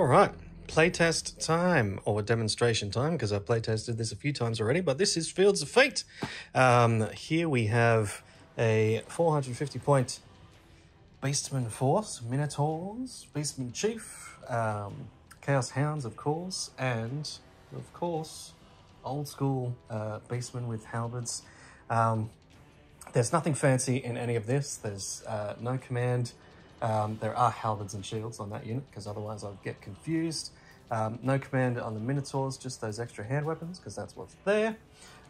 All right, playtest time or demonstration time because I've playtested this a few times already, but this is Fields of Fate. Um, here we have a 450 point Beastman Force, Minotaurs, Beastman Chief, um, Chaos Hounds, of course, and of course, old school uh, Beastman with halberds. Um, there's nothing fancy in any of this. There's uh, no command um, there are halberds and shields on that unit because otherwise I'd get confused. Um, no command on the Minotaurs, just those extra hand weapons because that's what's there.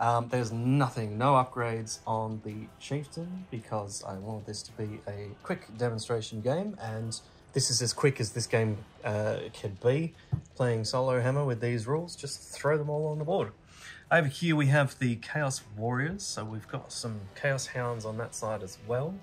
Um, there's nothing, no upgrades on the Chieftain because I wanted this to be a quick demonstration game and this is as quick as this game uh, can be. Playing solo hammer with these rules, just throw them all on the board. Over here we have the Chaos Warriors, so we've got some Chaos Hounds on that side as well.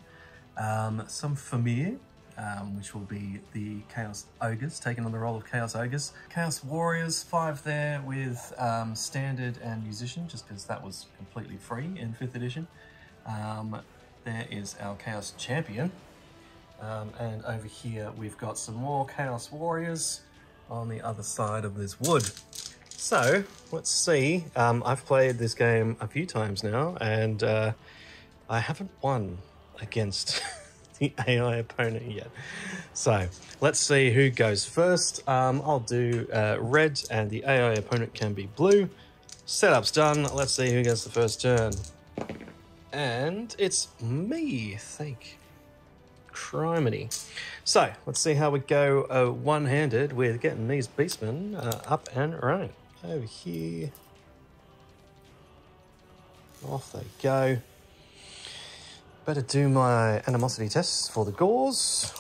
Um, some Fimir, um, which will be the Chaos Ogres, taking on the role of Chaos Ogres. Chaos Warriors, five there with um, Standard and Musician, just because that was completely free in 5th edition. Um, there is our Chaos Champion. Um, and over here we've got some more Chaos Warriors on the other side of this wood. So, let's see. Um, I've played this game a few times now, and uh, I haven't won against the AI opponent yet. So let's see who goes first. Um, I'll do uh, red and the AI opponent can be blue. Setup's done. Let's see who gets the first turn. And it's me. Thank criminy. So let's see how we go uh, one-handed with getting these beastmen uh, up and running. Over here. Off they go. Better do my animosity tests for the Gors.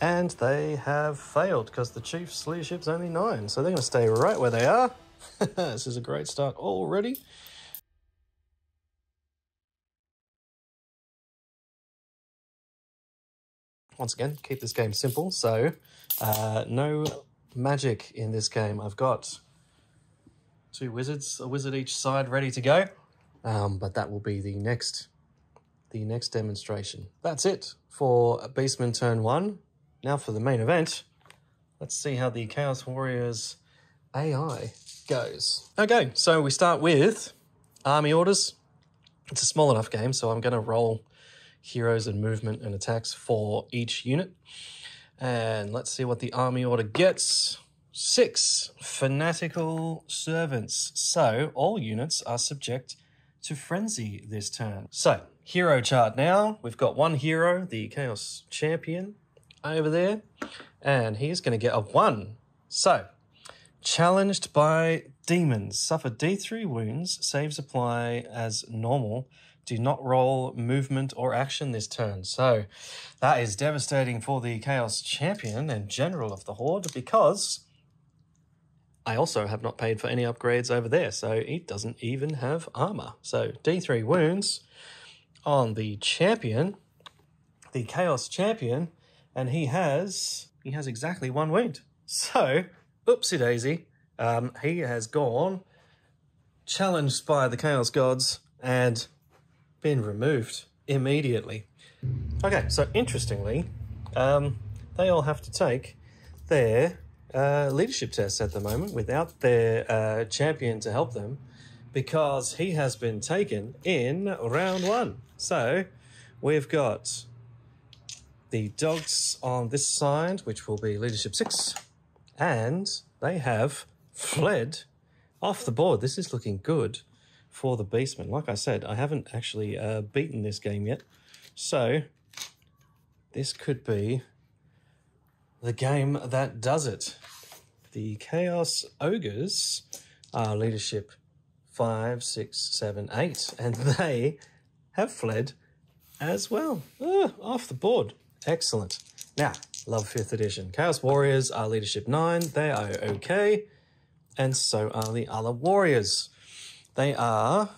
And they have failed because the Chief's leadership's only nine. So they're going to stay right where they are. this is a great start already. Once again, keep this game simple. So uh, no magic in this game. I've got two wizards, a wizard each side ready to go. Um, but that will be the next the next demonstration. That's it for Beastman Turn 1. Now for the main event. Let's see how the Chaos Warriors AI goes. Okay, so we start with army orders. It's a small enough game, so I'm going to roll heroes and movement and attacks for each unit. And let's see what the army order gets. Six fanatical servants. So all units are subject to frenzy this turn. So hero chart now. We've got one hero, the Chaos Champion, over there, and he's going to get a one. So, challenged by demons, suffer D3 wounds, saves apply as normal. Do not roll movement or action this turn. So, that is devastating for the Chaos Champion and General of the Horde because I also have not paid for any upgrades over there, so it doesn't even have armor. So, D3 wounds on the champion, the Chaos Champion, and he has he has exactly one wound. So, oopsie daisy, um, he has gone challenged by the Chaos Gods and been removed immediately. Okay, so interestingly, um, they all have to take their uh, leadership tests at the moment without their uh, champion to help them because he has been taken in round one. So we've got the dogs on this side, which will be leadership six, and they have fled off the board. This is looking good for the Beastmen. Like I said, I haven't actually uh, beaten this game yet. So this could be the game that does it. The Chaos Ogres are leadership five, six, seven, eight, and they have fled as well. Oh, off the board. Excellent. Now, love 5th edition. Chaos Warriors are leadership 9. They are okay. And so are the other warriors. They are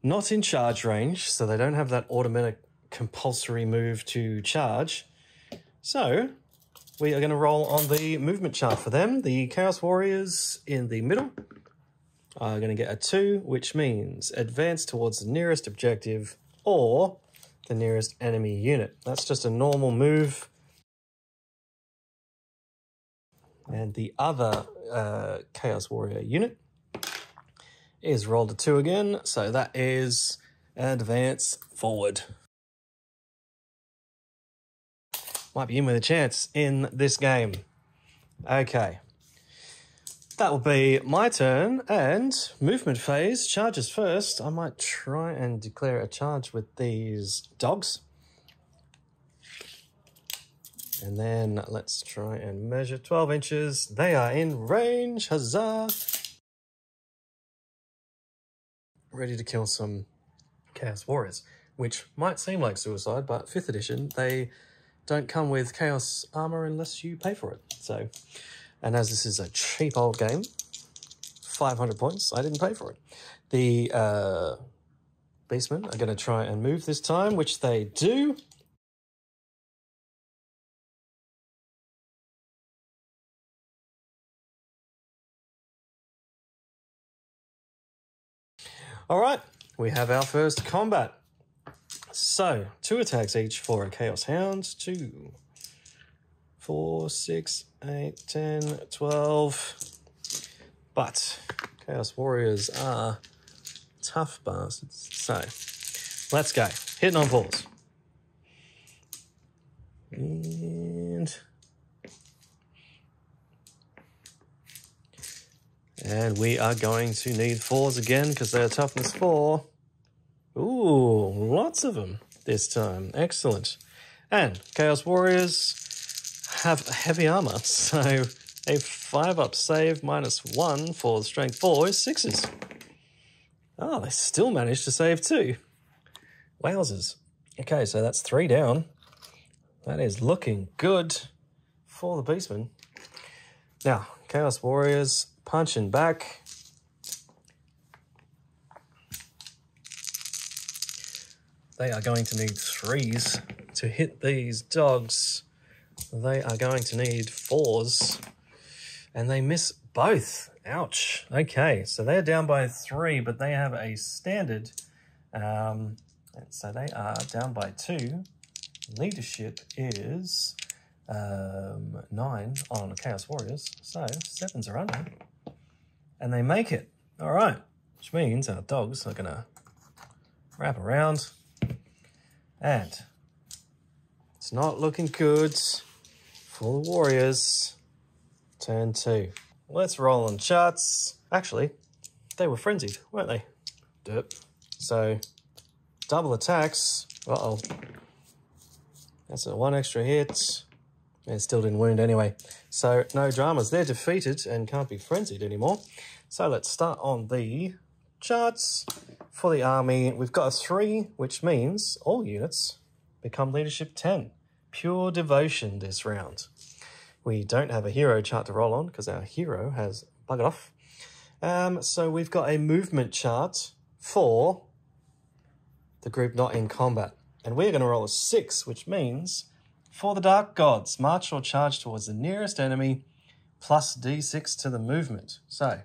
not in charge range, so they don't have that automatic compulsory move to charge. So, we are going to roll on the movement chart for them. The Chaos Warriors in the middle are going to get a 2, which means advance towards the nearest objective or the nearest enemy unit. That's just a normal move And the other uh, Chaos Warrior unit is rolled a two again, so that is advance forward. Might be in with a chance in this game. Okay. That will be my turn, and movement phase, charges first. I might try and declare a charge with these dogs. And then let's try and measure 12 inches. They are in range, huzzah! Ready to kill some Chaos Warriors, which might seem like suicide, but 5th edition, they don't come with Chaos armor unless you pay for it. So and as this is a cheap old game, 500 points, I didn't pay for it. The uh, Beastmen are going to try and move this time, which they do. All right, we have our first combat. So, two attacks each for a Chaos Hound, two, four, six, eight, ten, twelve. But Chaos Warriors are tough bastards. So let's go. Hitting on balls. And and we are going to need fours again because they're toughness four. Ooh, lots of them this time. Excellent. And Chaos Warriors have heavy armor, so a 5 up save minus 1 for the strength 4 is 6s. Oh, ah, they still managed to save 2. Wowzers. Okay, so that's 3 down. That is looking good for the Beastmen. Now, Chaos Warriors punching back. They are going to need threes to hit these dogs. They are going to need fours. And they miss both. Ouch. Okay, so they're down by three, but they have a standard. Um, so they are down by two. Leadership is um, nine on Chaos Warriors. So sevens are under. And they make it. All right. Which means our dogs are going to wrap around. And it's not looking good. For the Warriors. Turn two. Let's roll on charts. Actually, they were frenzied, weren't they? Derp. So, double attacks. Uh-oh. That's a one extra hit. It still didn't wound anyway. So, no dramas. They're defeated and can't be frenzied anymore. So, let's start on the charts. For the army, we've got a 3, which means all units become leadership 10 pure devotion this round. We don't have a hero chart to roll on because our hero has buggered off. Um, so we've got a movement chart for the group not in combat. And we're going to roll a 6, which means for the Dark Gods, march or charge towards the nearest enemy plus d6 to the movement. So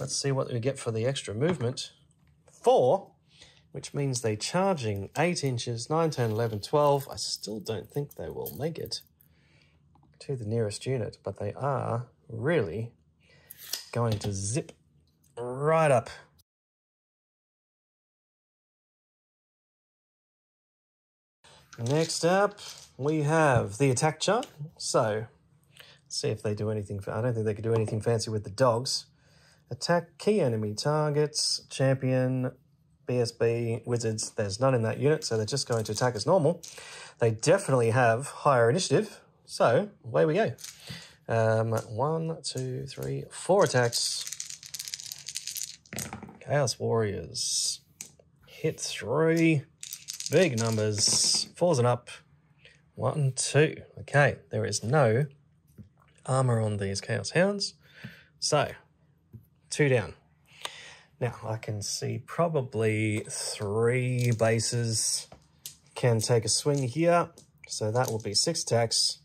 let's see what we get for the extra movement. 4 which means they're charging 8 inches, 9, 10, 11, 12. I still don't think they will make it to the nearest unit, but they are really going to zip right up. Next up, we have the attack chart. So, see if they do anything. I don't think they could do anything fancy with the dogs. Attack key enemy targets, champion, BSB Wizards, there's none in that unit, so they're just going to attack as normal. They definitely have higher initiative, so away we go. Um, one, two, three, four attacks. Chaos Warriors. Hit three. Big numbers. Fours and up. One, two. Okay, there is no armor on these Chaos Hounds. So, two down. Now I can see probably three bases can take a swing here. So that will be six attacks.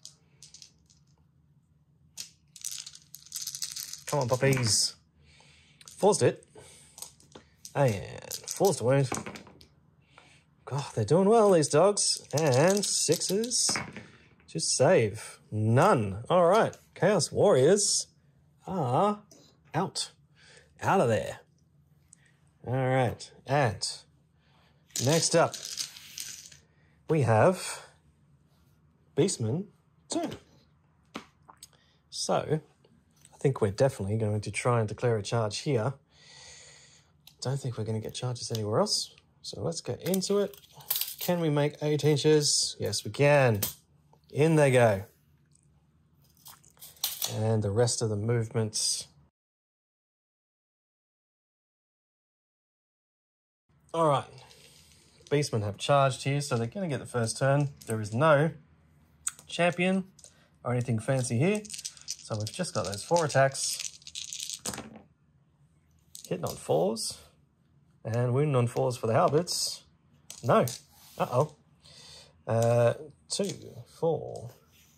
Come on, puppies. Forced it. And forced a wound. God, they're doing well, these dogs. And sixes. Just save. None. All right. Chaos Warriors are out. Out of there. All right. And next up, we have Beastman 2. So, I think we're definitely going to try and declare a charge here. Don't think we're going to get charges anywhere else. So let's get into it. Can we make 8 inches? Yes, we can. In they go. And the rest of the movements. All right. Beastmen have charged here, so they're going to get the first turn. There is no champion or anything fancy here. So we've just got those four attacks. Hitting on fours. And wounding on fours for the halberds. No. Uh-oh. Uh, two, four,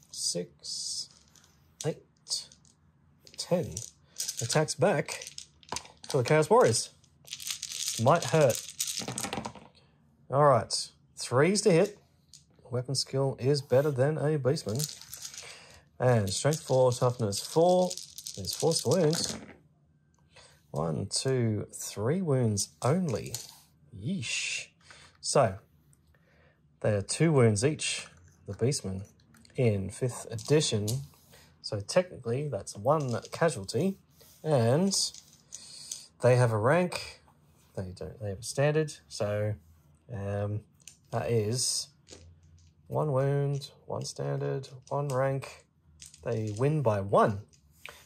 six, eight, ten. Attacks back to the Chaos Warriors. Might hurt. All right. Threes to hit. Weapon skill is better than a beastman. And strength four, toughness four is force to wound. One, two, three wounds only. Yeesh. So, they are two wounds each, the Beastman, in 5th edition. So technically, that's one casualty. And they have a rank. They don't. They have a standard. So um, that is one wound, one standard, one rank. They win by one.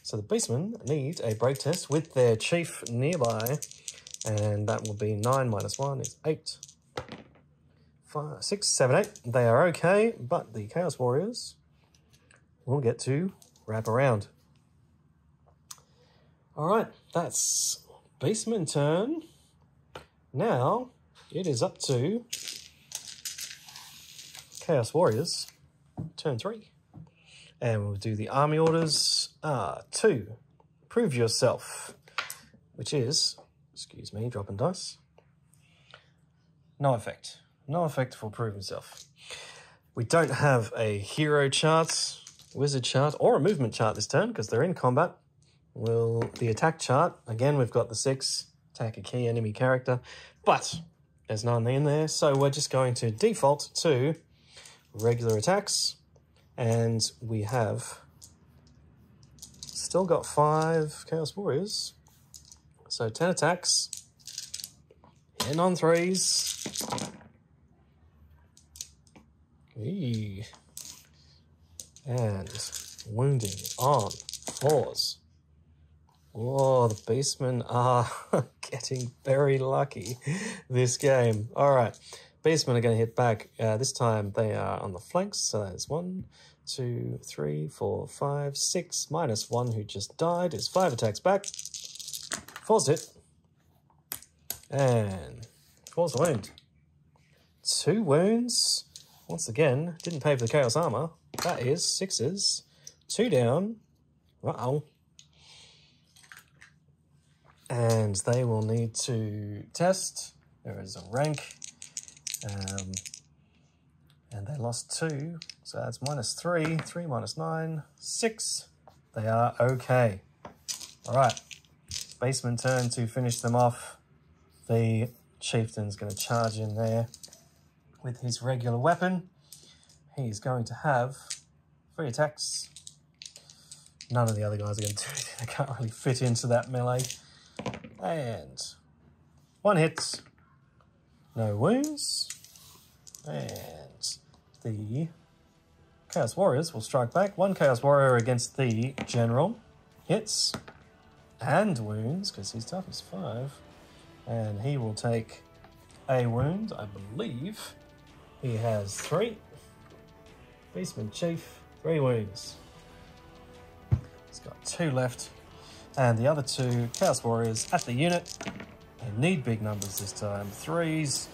So the Beastmen need a break test with their chief nearby, and that will be 9 minus 1 is 8. Five, six, seven, eight. They are okay, but the Chaos Warriors will get to wrap around. All right, that's Beastman turn. Now it is up to Chaos Warriors turn three. And we'll do the army orders. Uh, two, prove yourself, which is, excuse me, dropping dice. No effect. No effect for prove himself. We don't have a hero chart, wizard chart, or a movement chart this turn because they're in combat. Will the attack chart, again, we've got the six, attack a key enemy character, but there's none in there, so we're just going to default to regular attacks, and we have still got five Chaos Warriors. So 10 attacks, in on threes. Eee. And wounding on fours. Whoa, the Beastmen are getting very lucky this game. All right, Beastmen are going to hit back. Uh, this time they are on the flanks, so that's one, two, three, four, five, six, minus one who just died is five attacks back. Falls it. And falls the wound. Two wounds. Once again, didn't pay for the Chaos Armor. That is sixes. Two down. Uh-oh and they will need to test. There is a rank, um, and they lost two, so that's minus three, three minus nine, six. They are okay. All right, Beastman turn to finish them off. The chieftain's going to charge in there with his regular weapon. He's going to have three attacks. None of the other guys are going to do anything. They can't really fit into that melee. And one hit, no wounds. And the Chaos Warriors will strike back. One Chaos Warrior against the General. Hits and wounds, because he's tough as five. And he will take a wound, I believe. He has three. Beastman Chief, three wounds. He's got two left. And the other two Chaos Warriors at the unit. They need big numbers this time. Threes.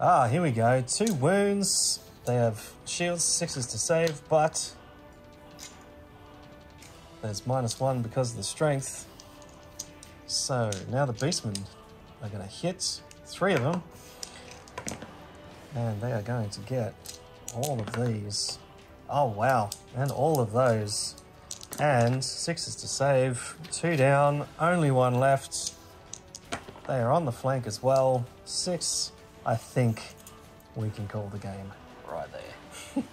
Ah, here we go. Two wounds. They have shields, sixes to save, but there's minus one because of the strength. So now the Beastmen are going to hit three of them. And they are going to get all of these Oh, wow. And all of those. And sixes to save. Two down, only one left. They are on the flank as well. Six. I think we can call the game right there.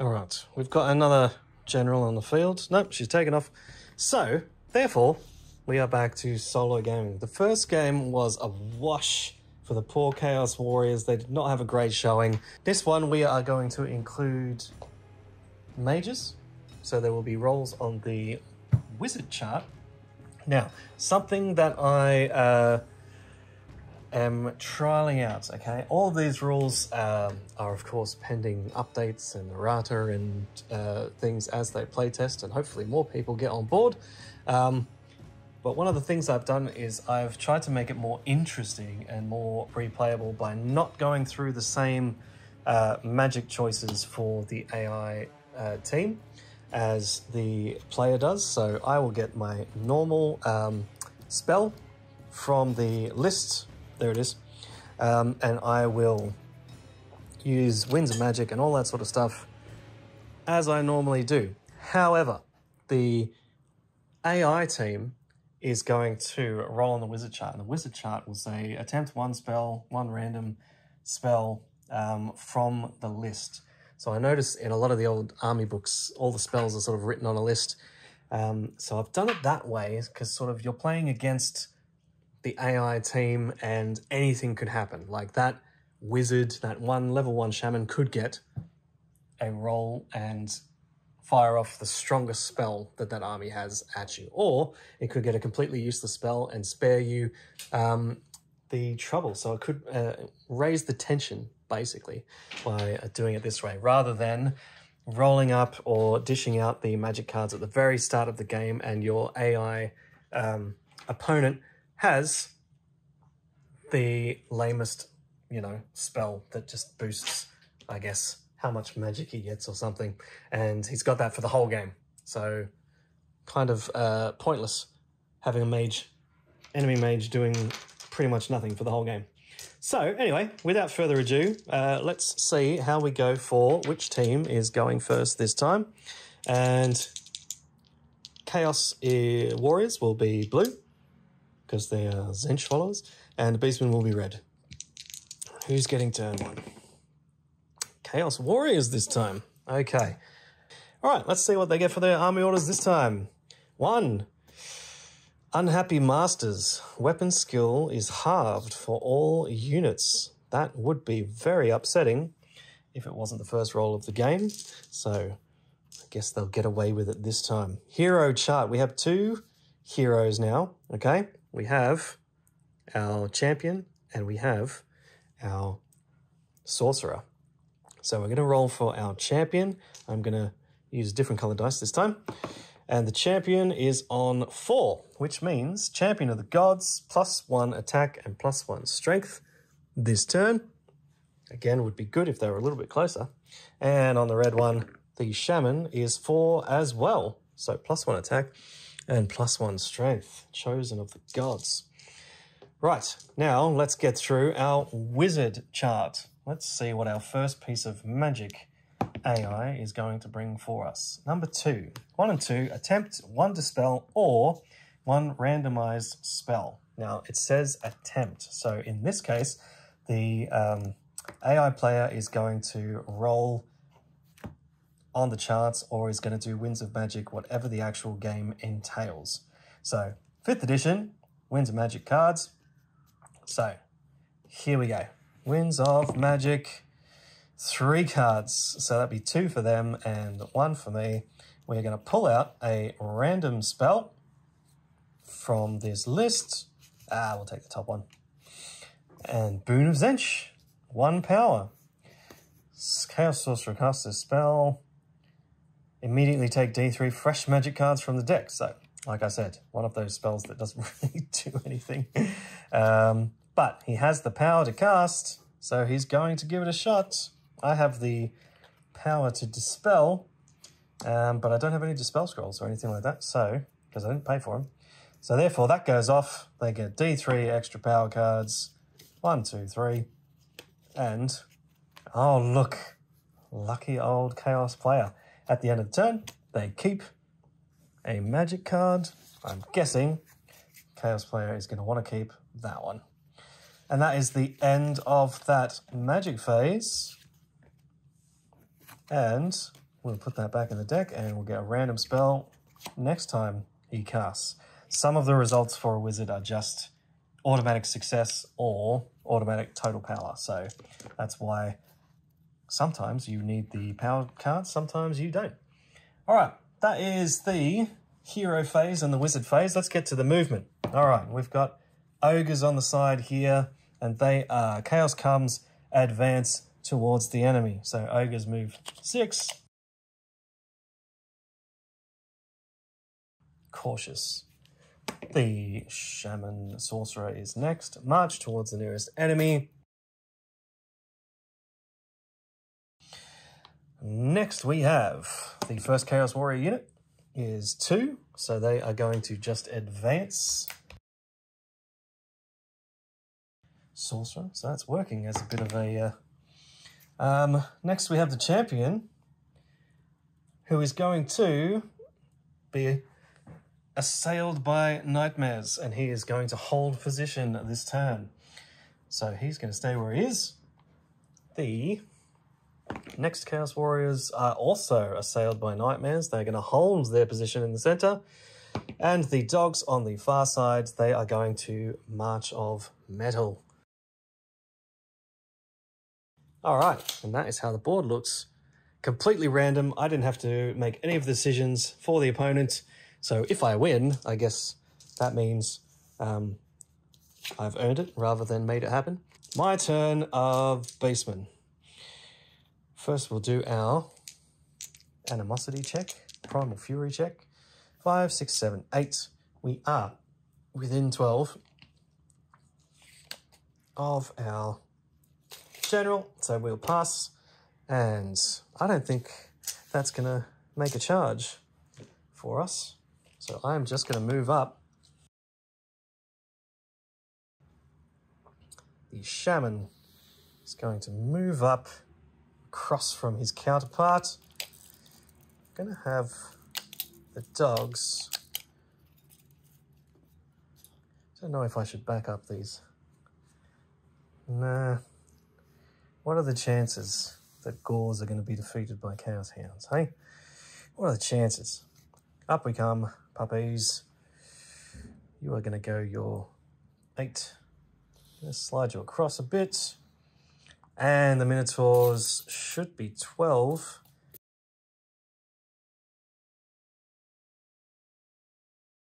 All right, we've got another general on the field. Nope, she's taken off. So, therefore, we are back to solo gaming. The first game was a wash for the poor Chaos Warriors. They did not have a great showing. This one, we are going to include mages. So there will be rolls on the wizard chart. Now, something that I uh, am trialing out, okay? All of these rules um, are, of course, pending updates and errata and uh, things as they playtest, and hopefully more people get on board. Um, but one of the things I've done is I've tried to make it more interesting and more replayable by not going through the same uh, magic choices for the AI uh, team as the player does. So I will get my normal um, spell from the list. There it is. Um, and I will use Winds of Magic and all that sort of stuff as I normally do. However, the AI team is going to roll on the wizard chart, and the wizard chart will say attempt one spell, one random spell um, from the list. So I notice in a lot of the old army books, all the spells are sort of written on a list. Um, so I've done it that way because sort of you're playing against the AI team and anything could happen. Like that wizard, that one level one shaman could get a roll and fire off the strongest spell that that army has at you. Or it could get a completely useless spell and spare you um, the trouble. So it could uh, raise the tension basically by uh, doing it this way rather than rolling up or dishing out the magic cards at the very start of the game and your AI um, opponent has the lamest, you know, spell that just boosts, I guess, how much magic he gets or something. And he's got that for the whole game. So kind of uh, pointless having a mage, enemy mage doing pretty much nothing for the whole game. So anyway, without further ado, uh, let's see how we go for which team is going first this time. And Chaos uh, Warriors will be blue, because they are Tzeentch followers, and the Beastmen will be red. Who's getting turn one? Chaos Warriors this time. Okay. All right, let's see what they get for their army orders this time. One, Unhappy Masters. Weapon skill is halved for all units. That would be very upsetting if it wasn't the first roll of the game. So I guess they'll get away with it this time. Hero chart. We have two heroes now, okay? We have our champion and we have our sorcerer. So we're going to roll for our champion. I'm going to use different color dice this time. And the champion is on four, which means champion of the gods, plus one attack and plus one strength this turn. Again, would be good if they were a little bit closer. And on the red one, the shaman is four as well. So plus one attack and plus one strength, chosen of the gods. Right, now let's get through our wizard chart. Let's see what our first piece of magic AI is going to bring for us. Number two, one and two, attempt one dispel or one randomized spell. Now it says attempt. So in this case, the um, AI player is going to roll on the charts or is going to do Winds of Magic, whatever the actual game entails. So fifth edition, Winds of Magic cards. So here we go. Winds of Magic three cards. So that'd be two for them and one for me. We're going to pull out a random spell from this list. Ah, we'll take the top one. And Boon of Tzeentch, one power. Chaos Sorcerer casts a spell. Immediately take D3 fresh magic cards from the deck. So, like I said, one of those spells that doesn't really do anything. Um, but he has the power to cast, so he's going to give it a shot. I have the power to dispel, um, but I don't have any dispel scrolls or anything like that, so, because I didn't pay for them. So therefore, that goes off. They get D3 extra power cards, One, two, three. And, oh, look. Lucky old Chaos player. At the end of the turn, they keep a magic card. I'm guessing Chaos player is going to want to keep that one. And that is the end of that magic phase. And we'll put that back in the deck and we'll get a random spell next time he casts. Some of the results for a wizard are just automatic success or automatic total power. So that's why sometimes you need the power card, sometimes you don't. All right, that is the hero phase and the wizard phase. Let's get to the movement. All right, we've got ogres on the side here, and they are chaos comes, advance towards the enemy. So ogres move six. Cautious. The shaman sorcerer is next. March towards the nearest enemy. Next, we have the first Chaos Warrior unit is two, so they are going to just advance. Sorcerer, so that's working as a bit of a. Uh, um, next, we have the champion, who is going to be assailed by nightmares, and he is going to hold position this turn. So he's going to stay where he is. The Next Chaos Warriors are also assailed by nightmares. They're going to hold their position in the center. And the dogs on the far side, they are going to March of Metal. All right, and that is how the board looks. Completely random. I didn't have to make any of the decisions for the opponent. So if I win, I guess that means um, I've earned it rather than made it happen. My turn of Beastman. First, we'll do our animosity check, primal fury check. Five, six, seven, eight. We are within 12 of our general, so we'll pass. And I don't think that's going to make a charge for us. So I'm just going to move up. The shaman is going to move up across from his counterpart. I'm going to have the dogs. Don't know if I should back up these. Nah. What are the chances that Gors are going to be defeated by Chaos Hounds, hey? What are the chances? Up we come, puppies. You are going to go your eight. Let's slide you across a bit. And the Minotaurs should be 12.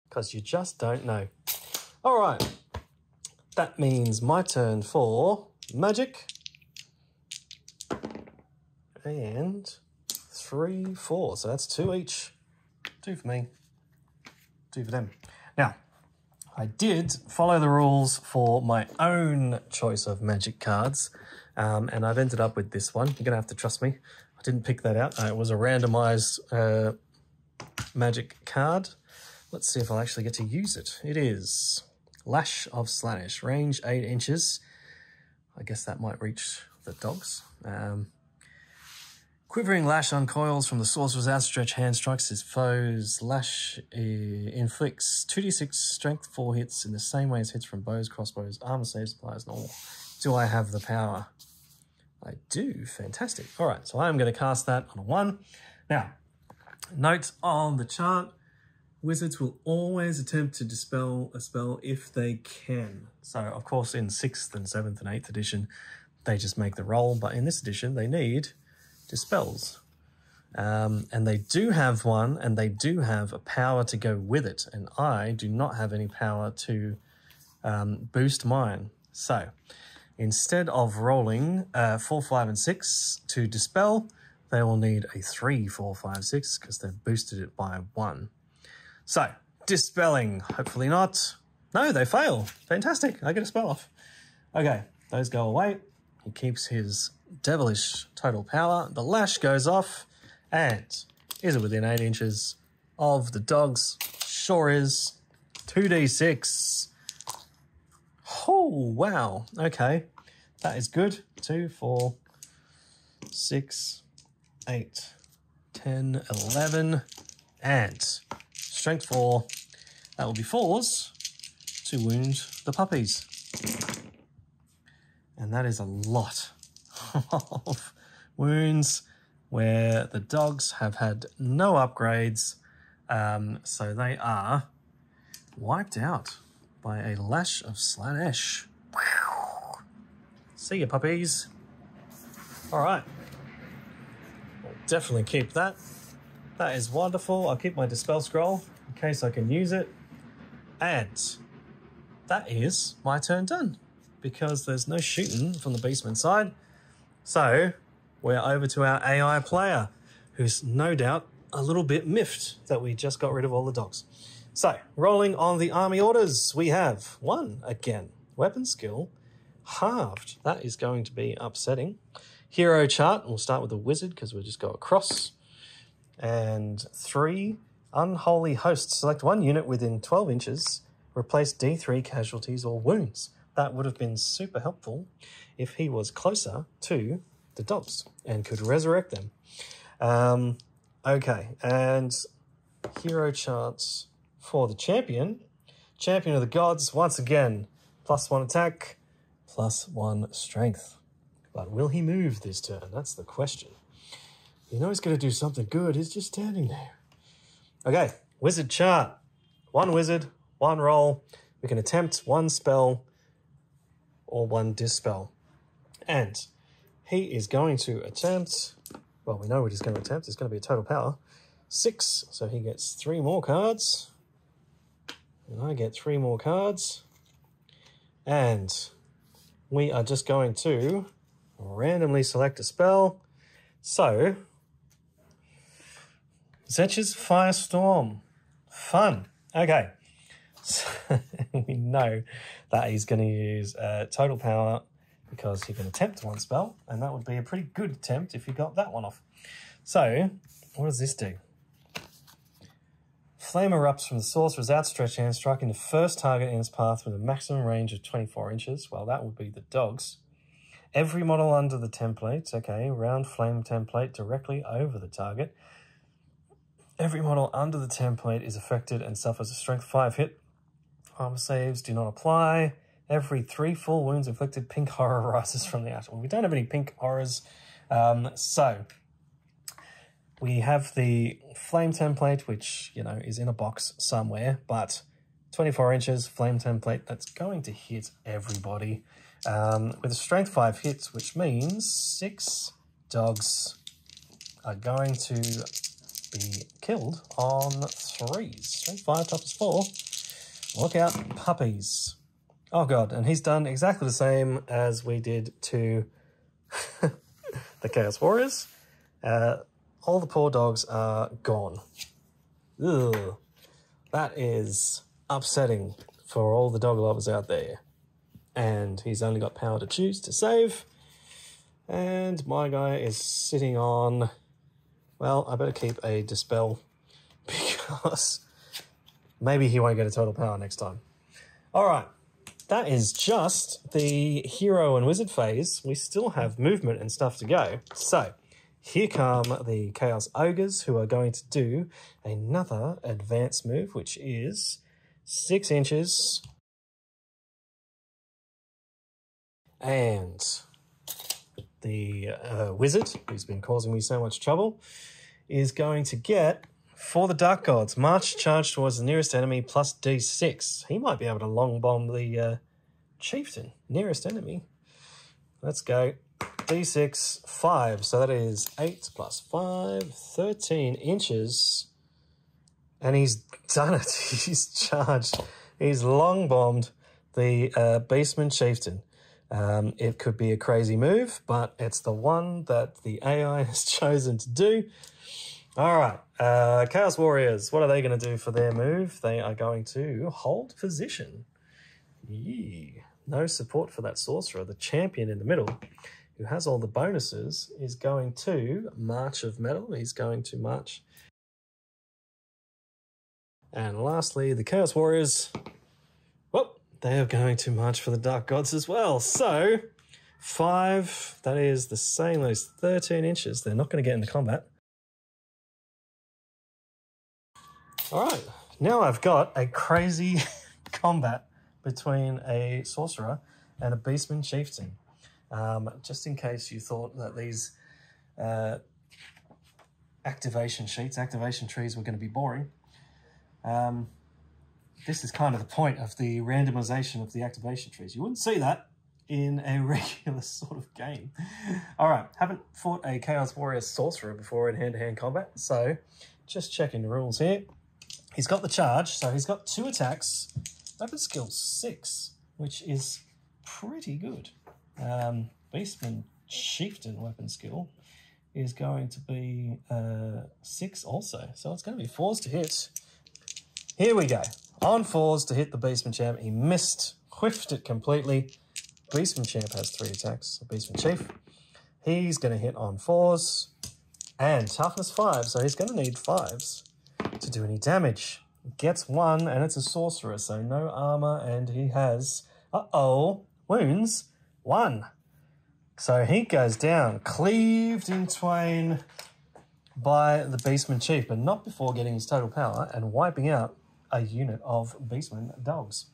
Because you just don't know. All right. That means my turn for magic. And three, four. So that's two each. Two for me. Two for them. Now, I did follow the rules for my own choice of magic cards. Um, and I've ended up with this one. You're going to have to trust me. I didn't pick that out. Uh, it was a randomized uh, magic card. Let's see if I'll actually get to use it. It is Lash of Slaanesh, range 8 inches. I guess that might reach the dogs. Um, Quivering Lash uncoils from the sorcerer's outstretched hand, strikes his foes. Lash uh, inflicts 2d6 strength 4 hits in the same way as hits from bows, crossbows, armor saves, applies normal. Do I have the power? I do. Fantastic. All right, so I'm going to cast that on a 1. Now, note on the chart, wizards will always attempt to dispel a spell if they can. So, of course, in 6th and 7th and 8th edition, they just make the roll, but in this edition, they need dispels. Um, and they do have one, and they do have a power to go with it. And I do not have any power to um, boost mine. So, Instead of rolling uh, 4, 5, and 6 to dispel, they will need a 3, 4, 5, 6 because they've boosted it by 1. So, dispelling, hopefully not. No, they fail. Fantastic. I get a spell off. Okay, those go away. He keeps his devilish total power. The lash goes off. And is it within 8 inches of the dogs? Sure is. 2d6. Oh, wow. Okay. That is good. Two, four, six, eight, 10, 11, and strength four. That will be fours to wound the puppies. And that is a lot of wounds where the dogs have had no upgrades. Um, so they are wiped out by a lash of Slaanesh. See you, puppies. All right. Definitely keep that. That is wonderful. I'll keep my Dispel Scroll in case I can use it. And that is my turn done because there's no shooting from the Beastman side. So we're over to our AI player who's no doubt a little bit miffed that we just got rid of all the dogs. So, rolling on the army orders, we have one again. Weapon skill halved. That is going to be upsetting. Hero chart, we'll start with the wizard because we'll just go across. And three, unholy hosts. Select one unit within 12 inches, replace D3 casualties or wounds. That would have been super helpful if he was closer to the dogs and could resurrect them. Um, okay, and hero chance for the champion. Champion of the gods, once again, plus one attack, plus one strength. But will he move this turn? That's the question. You know he's going to do something good. He's just standing there. Okay, wizard chart. One wizard, one roll. We can attempt one spell or one dispel. And he is going to attempt, well, we know what he's going to attempt. It's going to be a total power. Six, so he gets three more cards. And I get three more cards. And we are just going to randomly select a spell. So, Tzeentch's Firestorm. Fun. Okay. We know that he's going to use uh, total power because he can attempt one spell, and that would be a pretty good attempt if he got that one off. So, what does this do? Flame erupts from the sorcerer's outstretched hand, striking the first target in its path with a maximum range of 24 inches. Well, that would be the dogs. Every model under the template, okay, round flame template directly over the target. Every model under the template is affected and suffers a strength 5 hit. Armor saves do not apply. Every three full wounds inflicted, pink horror rises from the ash. Well, we don't have any pink horrors, um, so we have the flame template, which, you know, is in a box somewhere, but 24 inches flame template, that's going to hit everybody. Um, with a strength 5 hits, which means six dogs are going to be killed on threes. Strength 5 top is 4. Look out, puppies. Oh god, and he's done exactly the same as we did to the Chaos Warriors. Uh, all the poor dogs are gone. Ugh. That is upsetting for all the dog lovers out there. And he's only got power to choose to save. And my guy is sitting on... Well, I better keep a Dispel because maybe he won't get a total power next time. All right, that is just the hero and wizard phase. We still have movement and stuff to go. So here come the Chaos Ogres who are going to do another advanced move, which is six inches. And the uh, wizard, who's been causing me so much trouble, is going to get, for the Dark Gods, march charge towards the nearest enemy plus d6. He might be able to long bomb the uh, chieftain, nearest enemy. Let's go. d6, 5. So that is 8 plus 5, 13 inches. And he's done it. He's charged. He's long bombed the uh, Beastman Chieftain. Um, it could be a crazy move, but it's the one that the AI has chosen to do. All right, uh, Chaos Warriors, what are they going to do for their move? They are going to hold position. Yeah. No support for that sorcerer. The champion in the middle, who has all the bonuses, is going to March of Metal. He's going to march. And lastly, the Chaos Warriors well, they are going to march for the Dark Gods as well. So, five, that is the same, those 13 inches. They're not going to get into combat. All right, now I've got a crazy combat between a sorcerer and a beastman chieftain. Um, just in case you thought that these uh, activation sheets, activation trees were going to be boring. Um, this is kind of the point of the randomization of the activation trees. You wouldn't see that in a regular sort of game. All right, haven't fought a Chaos Warrior Sorcerer before in hand-to-hand -hand combat, so just checking the rules here. He's got the charge, so he's got two attacks, weapon skill six, which is pretty good. Um, Beastman Chieftain weapon skill is going to be uh, six also, so it's going to be fours to hit. Here we go. On fours to hit the Beastman Champ. He missed, whiffed it completely. Beastman Champ has three attacks. Beastman Chief. He's going to hit on fours and toughness five, so he's going to need fives to do any damage. Gets one, and it's a sorcerer, so no armor, and he has, uh-oh, wounds, one. So he goes down, cleaved in twain by the Beastman Chief, but not before getting his total power and wiping out a unit of Beastman dogs.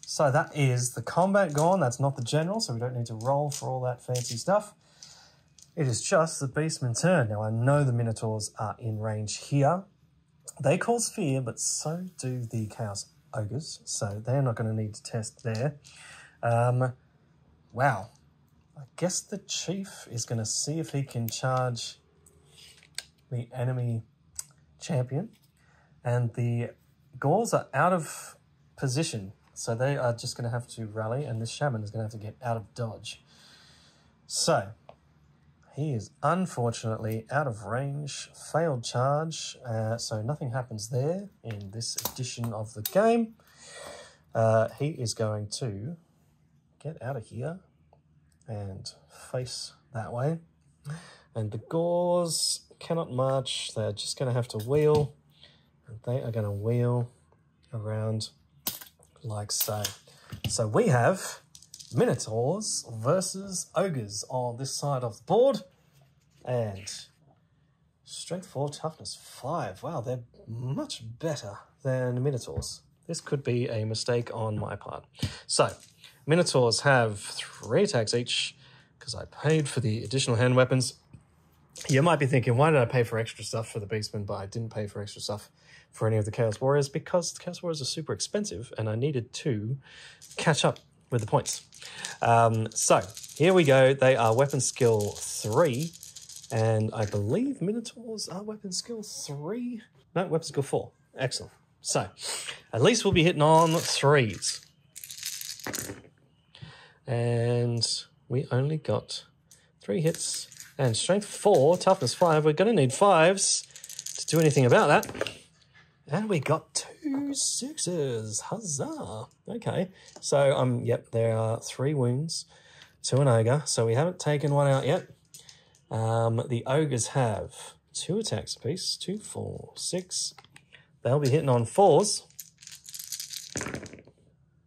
So that is the combat gone. That's not the general, so we don't need to roll for all that fancy stuff. It is just the Beastman turn. Now, I know the Minotaurs are in range here. They cause fear, but so do the Chaos Ogres, so they're not going to need to test there. Um, wow. I guess the Chief is going to see if he can charge the enemy champion. And the Gors are out of position, so they are just going to have to rally, and this Shaman is going to have to get out of dodge. So, he is unfortunately out of range, failed charge, uh, so nothing happens there in this edition of the game. Uh, he is going to get out of here and face that way. And the Gors cannot march, they're just going to have to wheel. And they are going to wheel around like so. So we have Minotaurs versus Ogres on this side of the board. And Strength 4, Toughness 5. Wow, they're much better than Minotaurs. This could be a mistake on my part. So, Minotaurs have three attacks each because I paid for the additional hand weapons. You might be thinking, why did I pay for extra stuff for the Beastmen, but I didn't pay for extra stuff for any of the Chaos Warriors? Because the Chaos Warriors are super expensive and I needed to catch up with the points. Um, so here we go. They are weapon skill three, and I believe Minotaurs are weapon skill three. No, weapon skill four. Excellent. So at least we'll be hitting on threes. And we only got three hits and strength four, toughness five. We're going to need fives to do anything about that. And we got two sixes. Huzzah. Okay. So, um, yep, there are three wounds to an ogre. So we haven't taken one out yet. Um, the ogres have two attacks apiece. Two, four, six. They'll be hitting on fours.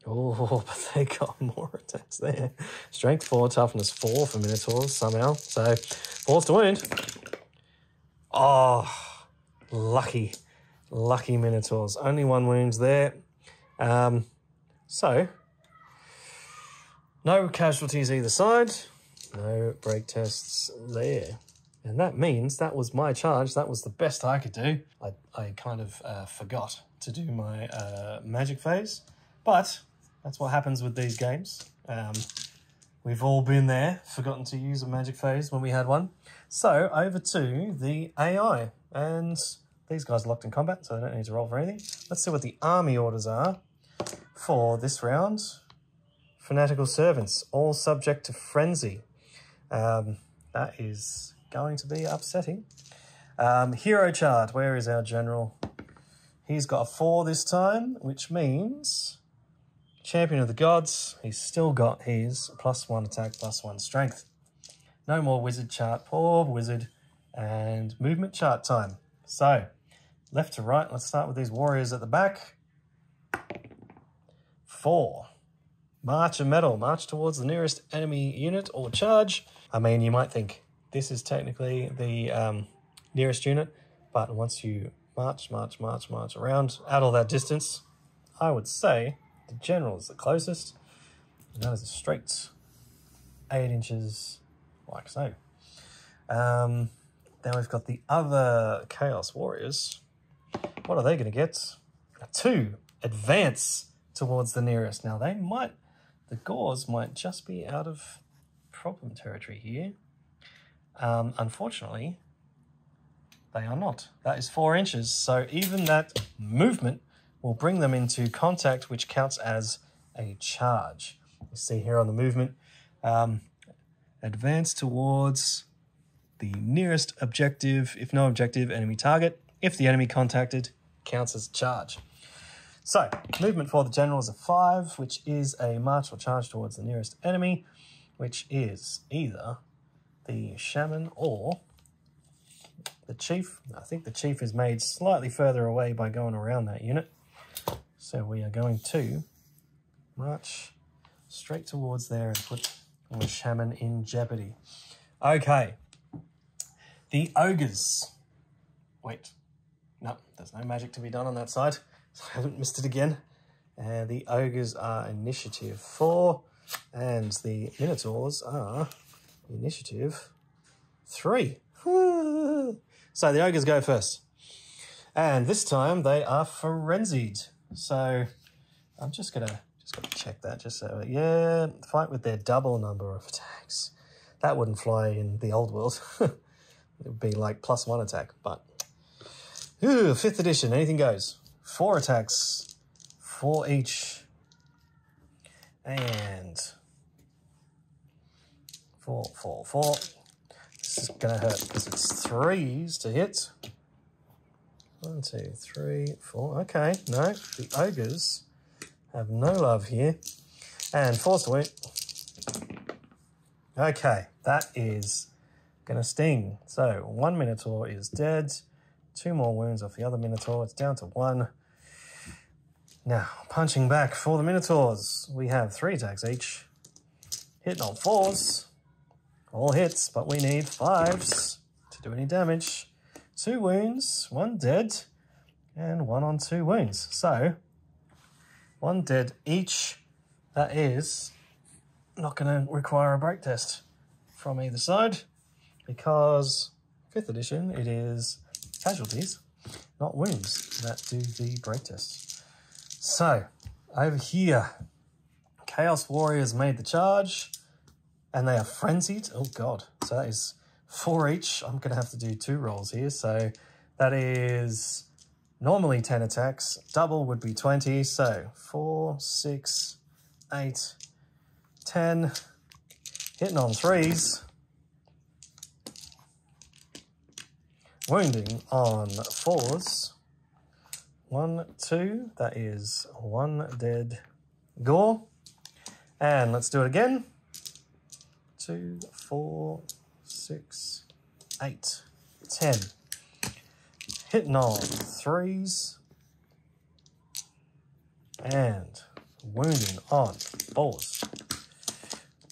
Oh, but they got more attacks there. Strength 4, toughness 4 for Minotaurs somehow. So, force to wound. Oh, lucky, lucky Minotaurs. Only one wound there. Um, so, no casualties either side. No break tests there. And that means that was my charge. That was the best I could do. I, I kind of uh, forgot to do my uh, magic phase. But that's what happens with these games. Um, we've all been there, forgotten to use a magic phase when we had one. So over to the AI. And these guys are locked in combat, so they don't need to roll for anything. Let's see what the army orders are for this round. Fanatical servants, all subject to frenzy. Um, that is going to be upsetting. Um, hero chart, where is our general? He's got a four this time, which means Champion of the Gods, he's still got his plus one attack, plus one strength. No more wizard chart, poor wizard. And movement chart time. So, left to right, let's start with these warriors at the back. Four. March of metal. March towards the nearest enemy unit or charge. I mean, you might think this is technically the um, nearest unit, but once you march, march, march, march around at all that distance, I would say the general is the closest. And that is a straight eight inches like so. Um, then we've got the other Chaos Warriors. What are they going to get? A two. Advance towards the nearest. Now they might, the Gors might just be out of problem territory here. Um, unfortunately, they are not. That is four inches. So even that movement will bring them into contact, which counts as a charge. You see here on the movement, um, advance towards the nearest objective, if no objective, enemy target. If the enemy contacted, counts as charge. So, movement for the general is a 5, which is a march or charge towards the nearest enemy, which is either the shaman or the chief. I think the chief is made slightly further away by going around that unit. So we are going to march straight towards there and put the shaman in jeopardy. Okay. The ogres. Wait. No, there's no magic to be done on that side. So I haven't missed it again. And the ogres are initiative four, and the minotaurs are initiative three. so the ogres go first. And this time they are frenzied. So I'm just gonna just gonna check that just so yeah, fight with their double number of attacks. That wouldn't fly in the old world. it would be like plus one attack, but ooh, fifth edition, anything goes. Four attacks, four each. And four, four, four. This is gonna hurt because it's threes to hit. One, two, three, four. Okay, no, the ogres have no love here. And force to win. Okay, that is gonna sting. So one Minotaur is dead. Two more wounds off the other Minotaur. It's down to one. Now, punching back for the Minotaurs. We have three attacks each. Hitting on fours. All hits, but we need fives to do any damage. Two wounds, one dead, and one on two wounds. So, one dead each. That is not going to require a break test from either side because 5th edition, it is casualties, not wounds, that do the break test. So, over here, Chaos Warriors made the charge and they are frenzied. Oh god, so that is four each. I'm going to have to do two rolls here. So that is normally 10 attacks. Double would be 20. So four, six, eight, 10. Hitting on threes. Wounding on fours. One, two. That is one dead Gor. And let's do it again. Two, four, six, eight, ten. Hitting on threes. And wounding on fours.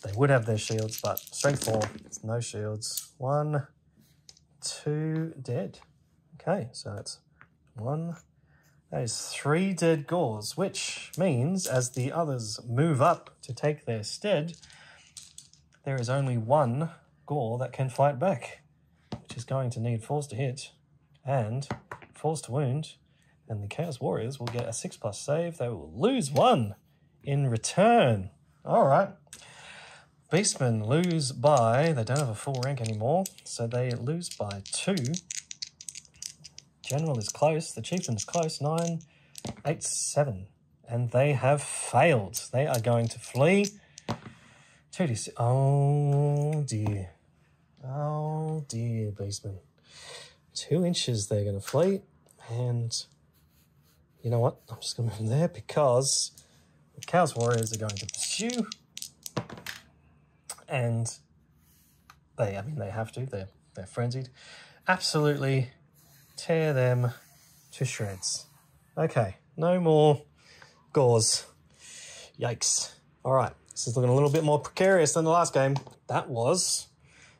They would have their shields, but strength four, it's no shields. One, two, dead. Okay, so that's one. That is three dead Gors, which means as the others move up to take their stead, there is only one Gor that can fight back, which is going to need force to hit and force to wound. And the Chaos Warriors will get a 6 plus save. They will lose one in return. All right. Beastmen lose by, they don't have a full rank anymore, so they lose by two. General is close, the Chieftain is close, nine, eight, seven. And they have failed. They are going to flee. 2d6. Oh dear. Oh dear, Beastmen. Two inches they're going to flee. And you know what? I'm just going to move them there because the Chaos Warriors are going to pursue and they, I mean, they have to. They're they're frenzied. Absolutely tear them to shreds. Okay, no more Gors. Yikes. All right, this is looking a little bit more precarious than the last game. That was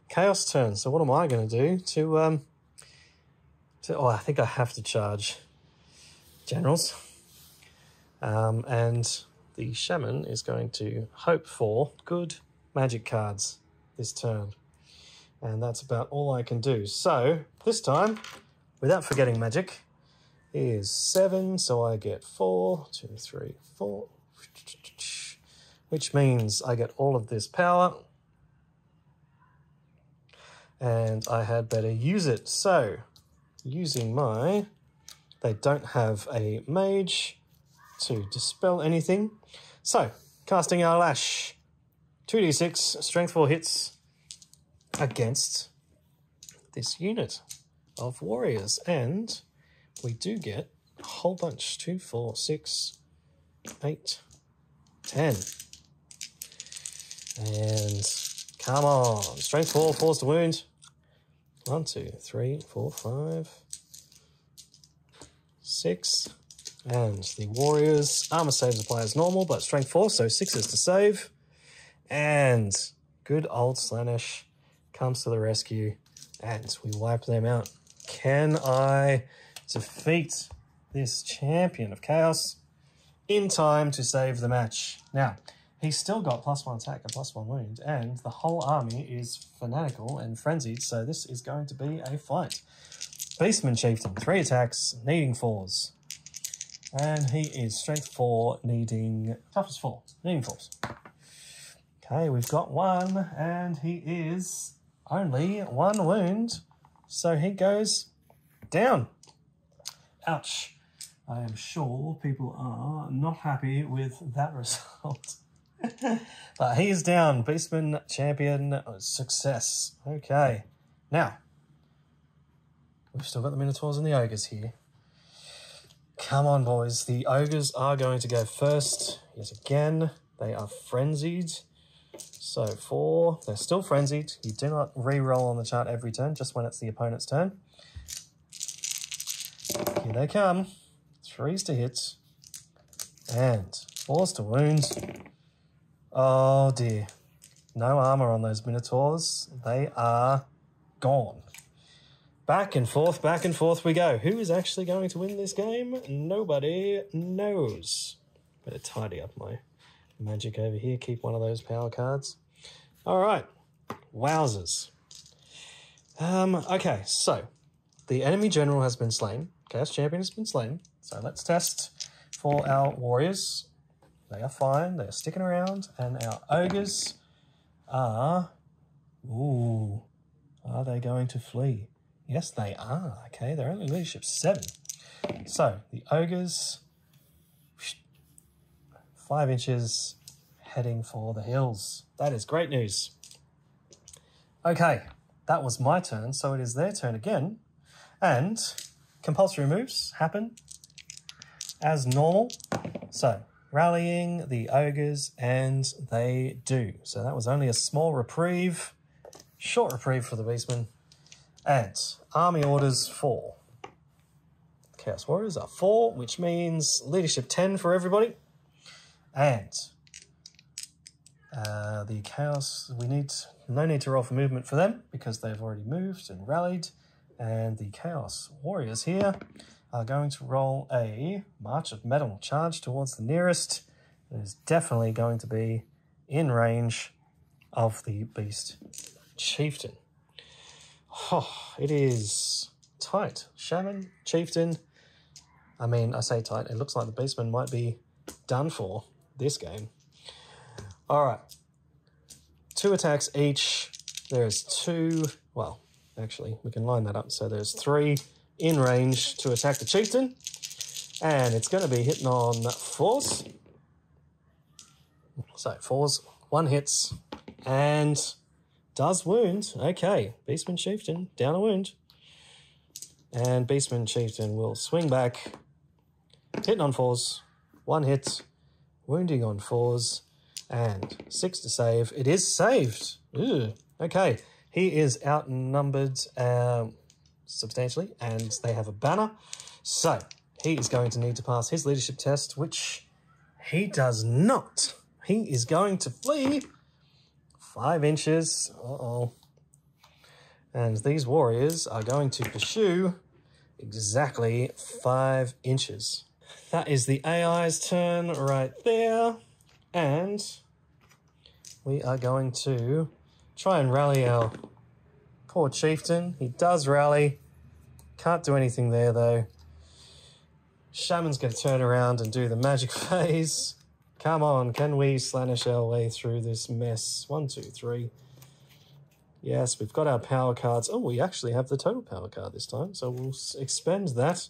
Chaos turn. So what am I going to do to, um, to, oh, I think I have to charge generals. Um, and the shaman is going to hope for good magic cards this turn. And that's about all I can do. So this time, without forgetting magic, is seven. So I get four, two, three, four, which means I get all of this power and I had better use it. So using my, they don't have a mage to dispel anything. So casting our lash, 2d6, strength 4 hits against this unit of warriors. And we do get a whole bunch, two, four, six, eight, ten. And come on, strength four, force to wound. One, two, three, four, five, six. And the warriors, armor saves apply as normal, but strength four, so 6 is to save. And good old Slaanesh comes to the rescue and we wipe them out. Can I defeat this champion of chaos in time to save the match? Now, he's still got plus one attack and plus one wound, and the whole army is fanatical and frenzied, so this is going to be a fight. Beastman Chieftain, three attacks, needing fours. And he is strength four, needing toughest four, needing fours. Okay, we've got one, and he is only one wound, so he goes down. Ouch. I am sure people are not happy with that result. but he is down. Beastman champion success. Okay. Now, we've still got the Minotaurs and the Ogres here. Come on, boys. The Ogres are going to go first. Yet again, they are frenzied. So four, they're still frenzied. You do not re-roll on the chart every turn, just when it's the opponent's turn. Here they come. Threes to hit. And fours to wound. Oh dear. No armor on those Minotaurs. They are gone. Back and forth, back and forth we go. Who is actually going to win this game? Nobody knows. Better tidy up my magic over here. Keep one of those power cards. All right. Wowzers. Um, okay, so the enemy general has been slain. Chaos Champion has been slain. So let's test for our warriors. They are fine. They're sticking around. And our ogres are... Ooh. Are they going to flee? Yes, they are. Okay, they're only leadership 7. So, the ogres... Five inches heading for the hills. That is great news. Okay, that was my turn, so it is their turn again. And compulsory moves happen as normal. So, rallying the ogres, and they do. So that was only a small reprieve, short reprieve for the beastmen. And army orders four. Chaos Warriors are four, which means leadership 10 for everybody. And uh, the Chaos, we need no need to roll for movement for them because they've already moved and rallied. And the Chaos Warriors here are going to roll a March of Metal charge towards the nearest. It is definitely going to be in range of the Beast Chieftain. Oh, it is tight. Shaman, Chieftain. I mean, I say tight. It looks like the Beastman might be done for this game. All right. Two attacks each. There's two, well, actually, we can line that up. So there's three in range to attack the chieftain. And it's going to be hitting on fours. So fours, one hits, and does wound. Okay, Beastman Chieftain, down a wound. And Beastman Chieftain will swing back, hitting on fours, one hit, wounding on fours, and six to save. It is saved. Okay, he is outnumbered um, substantially, and they have a banner. So he is going to need to pass his leadership test, which he does not. he is going to flee five inches. Uh-oh. And these warriors are going to pursue exactly five inches. That is the AI's turn right there. And we are going to try and rally our poor chieftain. He does rally. Can't do anything there though. Shaman's going to turn around and do the magic phase. Come on, can we Slaanesh our way through this mess? One, two, three. Yes, we've got our power cards. Oh, we actually have the total power card this time, so we'll expend that.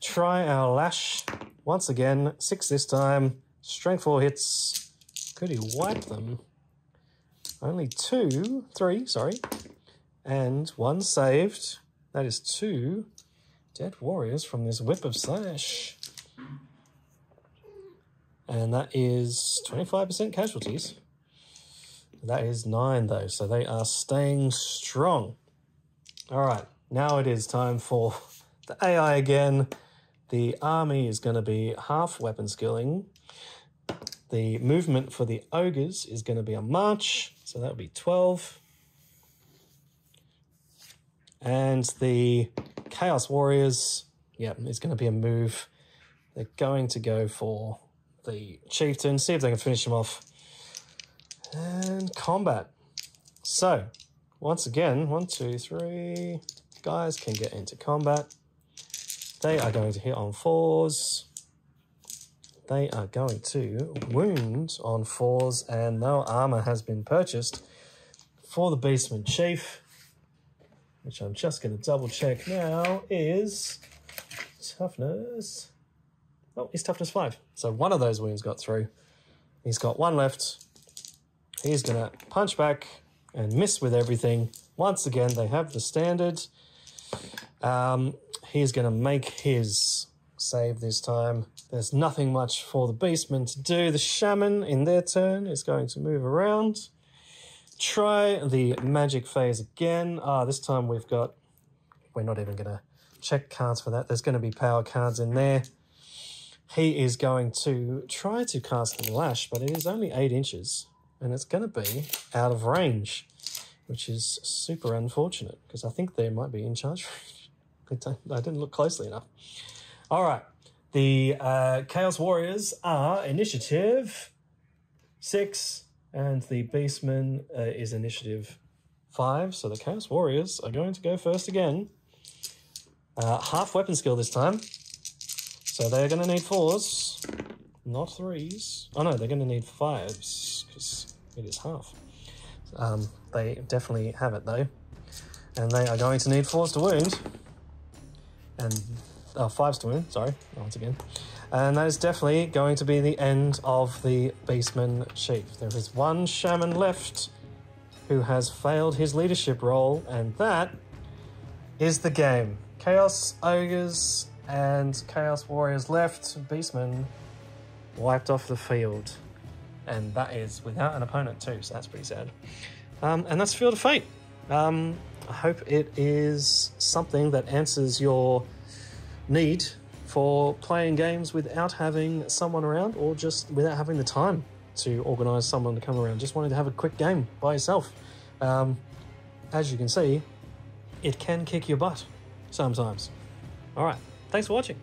Try our lash once again. Six this time. Strength four hits. Could he wipe them? Only two, three, sorry. And one saved. That is two dead warriors from this whip of slash. And that is 25% casualties. That is nine, though, so they are staying strong. All right, now it is time for the AI again. The army is going to be half weapon skilling. The movement for the ogres is going to be a march, so that would be 12. And the chaos warriors, yeah, is going to be a move. They're going to go for the chieftain, see if they can finish him off and combat. So, once again, one, two, three guys can get into combat. They are going to hit on fours. They are going to wound on fours, and no armor has been purchased for the Beastman Chief, which I'm just going to double check now, is toughness. Oh, he's toughness five. So one of those wounds got through. He's got one left. He's going to punch back and miss with everything. Once again, they have the standard. Um, he's going to make his save this time. There's nothing much for the Beastman to do. The Shaman, in their turn, is going to move around. Try the magic phase again. Ah, this time we've got... We're not even going to check cards for that. There's going to be power cards in there. He is going to try to cast the Lash, but it is only 8 inches and it's going to be out of range, which is super unfortunate because I think they might be in charge range. I didn't look closely enough. All right, the uh, Chaos Warriors are initiative six, and the Beastman uh, is initiative five. So the Chaos Warriors are going to go first again. Uh, half weapon skill this time. So they're going to need fours, not threes. Oh no, they're going to need fives because it is half. Um, they definitely have it though. And they are going to need fours to wound. And uh, fives to win, sorry, once again. And that is definitely going to be the end of the Beastman Chief. There is one shaman left who has failed his leadership role, and that is the game. Chaos Ogres and Chaos Warriors left. Beastman wiped off the field and that is without an opponent too, so that's pretty sad. Um, and that's Field of Fate. Um, I hope it is something that answers your need for playing games without having someone around or just without having the time to organise someone to come around. Just wanting to have a quick game by yourself. Um, as you can see, it can kick your butt sometimes. All right, thanks for watching.